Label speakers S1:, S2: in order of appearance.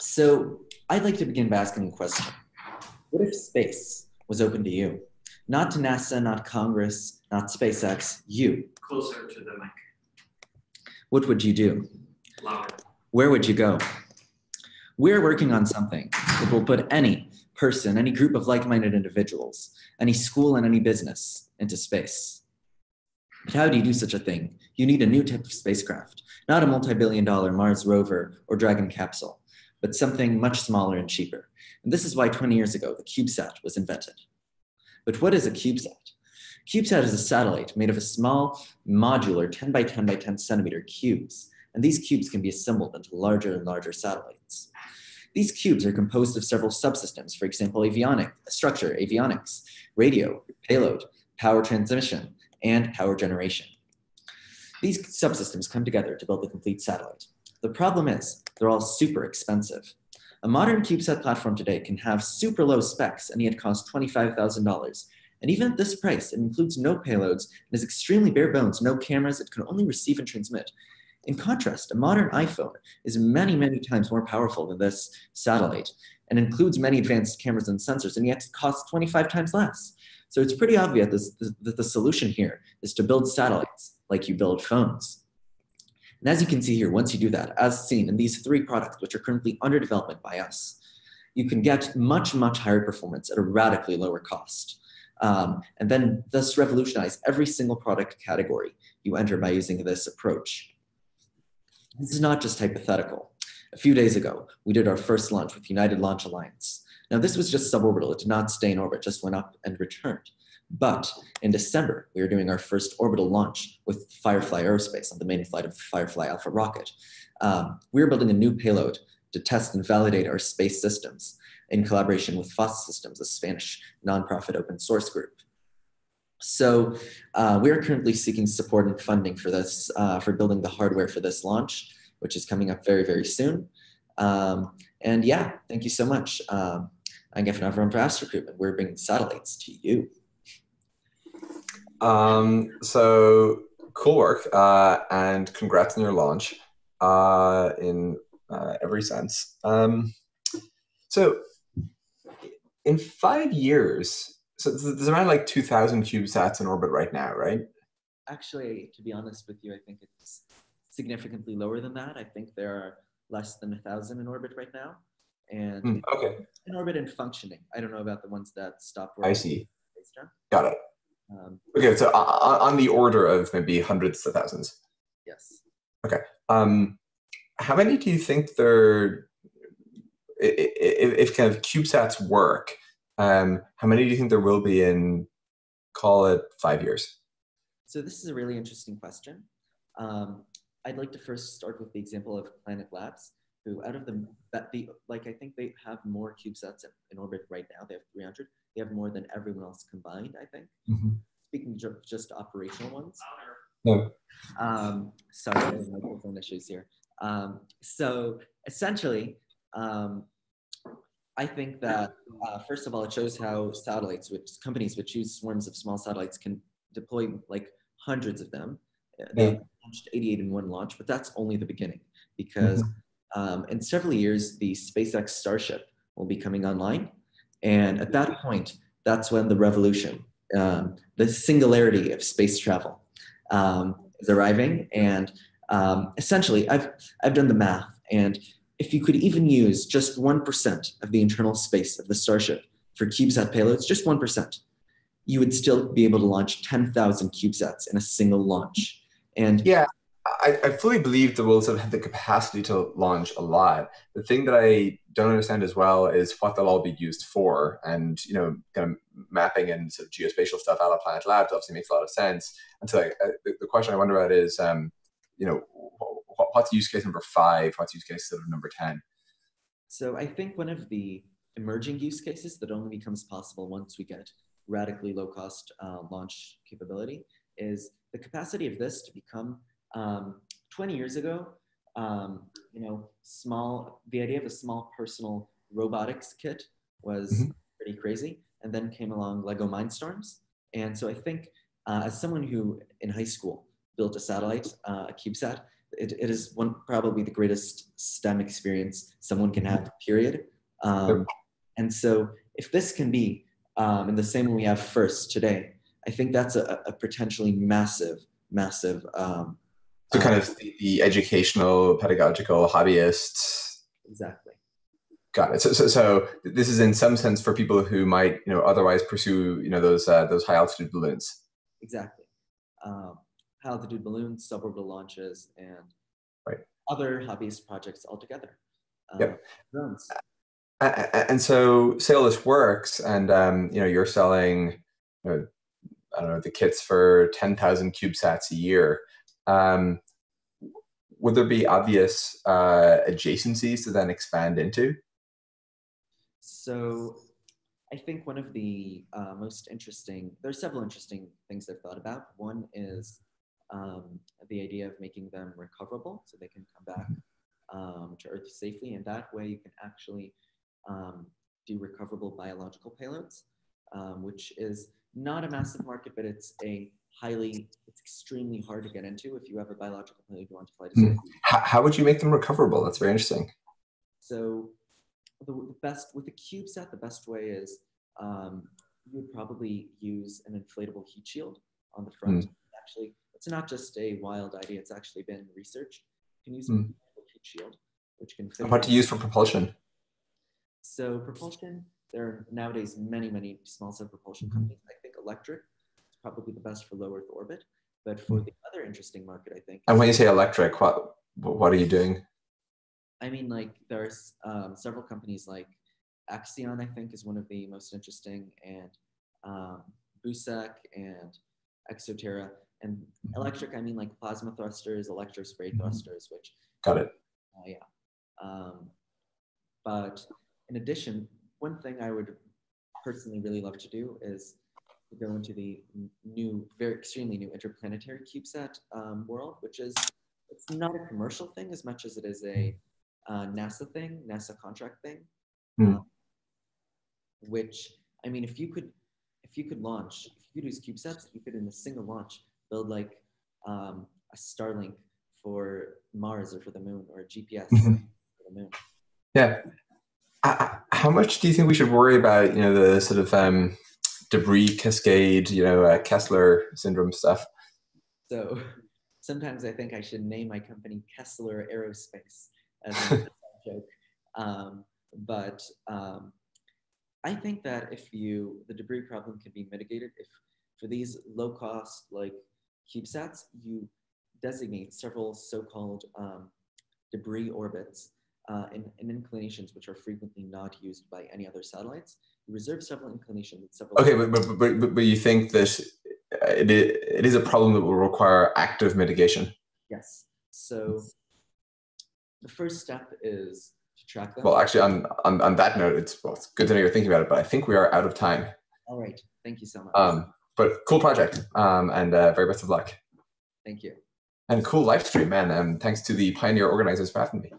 S1: So I'd like to begin by asking a question. What if space was open to you? Not to NASA, not Congress, not SpaceX, you.
S2: Closer to the mic.
S1: What would you do?
S2: Louder.
S1: Where would you go? We're working on something that will put any person, any group of like minded individuals, any school, and any business into space. But how do you do such a thing? You need a new type of spacecraft, not a multi billion dollar Mars rover or Dragon capsule, but something much smaller and cheaper. And this is why 20 years ago the CubeSat was invented. But what is a CubeSat? CubeSat is a satellite made of a small, modular 10 by 10 by 10 centimeter cubes, and these cubes can be assembled into larger and larger satellites. These cubes are composed of several subsystems, for example, avionic uh, structure, avionics, radio, payload, power transmission, and power generation. These subsystems come together to build the complete satellite. The problem is, they're all super expensive. A modern CubeSat platform today can have super low specs and yet cost $25,000. And even at this price, it includes no payloads and is extremely bare bones, no cameras, it can only receive and transmit. In contrast, a modern iPhone is many, many times more powerful than this satellite and includes many advanced cameras and sensors, and yet costs 25 times less. So it's pretty obvious that the solution here is to build satellites like you build phones. And as you can see here, once you do that, as seen in these three products, which are currently under development by us, you can get much, much higher performance at a radically lower cost. Um, and then thus revolutionize every single product category you enter by using this approach. This is not just hypothetical. A few days ago, we did our first launch with United Launch Alliance. Now, this was just suborbital. It did not stay in orbit, just went up and returned. But in December, we are doing our first orbital launch with Firefly Aerospace on the main flight of the Firefly Alpha rocket. Um, we're building a new payload to test and validate our space systems in collaboration with FOSSA Systems, a Spanish nonprofit open source group. So uh, we are currently seeking support and funding for this, uh, for building the hardware for this launch, which is coming up very, very soon. Um, and yeah, thank you so much. Um, I'm Geffen Avraham for and we're bringing satellites to you.
S3: Um, so cool work, uh, and congrats on your launch uh, in uh, every sense. Um, so in five years, so there's around like 2,000 CubeSats in orbit right now, right?
S1: Actually, to be honest with you, I think it's significantly lower than that. I think there are less than a thousand in orbit right now, and
S3: mm, okay,
S1: in orbit and functioning. I don't know about the ones that stopped. Working.
S3: I see. Got it. Um, okay, so on the order of maybe hundreds of thousands.
S1: Yes.
S3: Okay. Um, how many do you think there, if, if kind of CubeSats work, um, how many do you think there will be in, call it five years?
S1: So this is a really interesting question. Um, I'd like to first start with the example of Planet Labs, who out of the, the like I think they have more CubeSats in orbit right now. They have 300. They have more than everyone else combined, I think. Mm-hmm. Speaking of just operational ones.
S3: No.
S1: Um, sorry, microphone issues here. Um, so essentially, um, I think that uh, first of all, it shows how satellites, which companies which use swarms of small satellites, can deploy like hundreds of them. They launched 88 in one launch, but that's only the beginning because mm-hmm. um, in several years, the SpaceX Starship will be coming online, and at that point, that's when the revolution, um, the singularity of space travel, um, is arriving. And um, essentially, I've I've done the math, and if you could even use just one percent of the internal space of the Starship for CubeSat payloads, just one percent, you would still be able to launch 10,000 CubeSats in a single launch. And
S3: yeah, I, I fully believe the will sort of have the capacity to launch a lot. The thing that I don't understand as well is what they'll all be used for. And, you know, kind of mapping and sort of geospatial stuff out of Planet Labs obviously makes a lot of sense. And so like, uh, the, the, question I wonder about is, um, you know, what, what's use case number five? What's use case sort of number 10?
S1: So I think one of the emerging use cases that only becomes possible once we get radically low cost uh, launch capability is the capacity of this to become um, 20 years ago, um, you know, small, the idea of a small personal robotics kit was mm-hmm. pretty crazy. And then came along Lego Mindstorms. And so I think uh, as someone who in high school built a satellite, uh, a CubeSat, it, it is one probably the greatest STEM experience someone can have. Period. Um, and so, if this can be um, in the same way we have first today, I think that's a, a potentially massive, massive. Um,
S3: so, kind of the, the educational, pedagogical, hobbyists.
S1: Exactly.
S3: Got it. So, so, so, this is in some sense for people who might, you know, otherwise pursue, you know, those uh, those high altitude balloons.
S1: Exactly. Um, high altitude balloons, suborbital launches, and
S3: right.
S1: other hobbyist projects altogether.
S3: Um, yep. Drones. And so, say all this works, and um, you know, you're selling, you know, I don't know, the kits for ten thousand CubeSats a year. Um, would there be obvious uh, adjacencies to then expand into?
S1: So I think one of the uh, most interesting, there are several interesting things I've thought about. One is um, the idea of making them recoverable so they can come back um, to Earth safely. And that way you can actually um, do recoverable biological payloads, um, which is not a massive market, but it's a highly, it's extremely hard to get into if you have a biological payload you want to fly to
S3: mm. how, would you make them recoverable? That's very interesting.
S1: So the best with a CubeSat, the best way is um, you would probably use an inflatable heat shield on the front. Mm. Actually, it's not just a wild idea; it's actually been researched. You can use mm. a heat shield, which can fit.
S3: What to use for propulsion?
S1: So propulsion, there are nowadays many, many small cell propulsion mm-hmm. companies. I think electric probably the best for low Earth orbit. But for mm. the other interesting market, I think.
S3: And when you say electric, what what are you doing?
S1: I mean, like there's um, several companies like Accion, I think, is one of the most interesting, and um, Busek and Exoterra. And mm-hmm. electric, I mean, like plasma thrusters, electro spray mm-hmm. thrusters, which.
S3: Got it.
S1: Uh, yeah. Um, but in addition, one thing I would personally really love to do is to go into the new, very extremely new interplanetary CubeSat um, world, which is it's not a commercial thing as much as it is a uh, NASA thing, NASA contract thing, mm. um, which I mean, if you could, if you could launch, if you could use CubeSats, you could in a single launch build like um, a Starlink for Mars or for the Moon or a GPS mm-hmm. for the Moon.
S3: Yeah. Uh, how much do you think we should worry about, you know, the sort of um, debris cascade, you know, uh, Kessler syndrome stuff?
S1: So sometimes I think I should name my company Kessler Aerospace as a joke. Um, but um, I think that if you, the debris problem can be mitigated if for these low cost like CubeSats, you designate several so-called um, debris orbits uh, in, in, inclinations which are frequently not used by any other satellites. You reserve several inclinations. Several
S3: okay, but, but, but, but you think that it, it is a problem that will require active mitigation?
S1: Yes. So the first step is to track them.
S3: Well, actually, on, on, on that note, it's, well, it's good to know you're thinking about it, but I think we are out of time.
S1: All right. Thank you so much.
S3: Um, but cool project um, and uh, very best of luck.
S1: Thank you.
S3: And cool live stream, man. And thanks to the Pioneer organizers for having me.